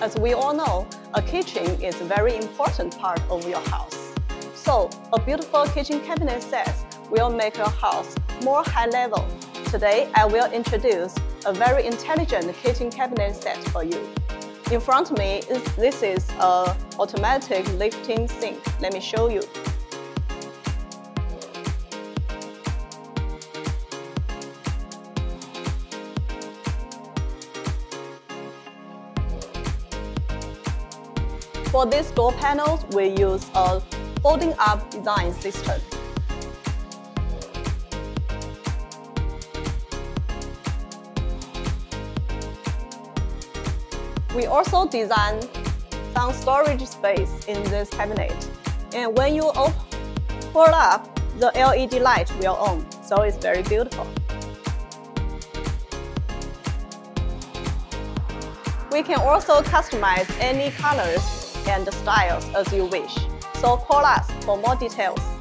As we all know, a kitchen is a very important part of your house. So, a beautiful kitchen cabinet set will make your house more high level. Today, I will introduce a very intelligent kitchen cabinet set for you. In front of me, this is a automatic lifting sink. Let me show you. For these door panels, we use a folding up design system. We also design some storage space in this cabinet. And when you open, pull up, the LED light will on, so it's very beautiful. We can also customize any colors and styles as you wish. So call us for more details.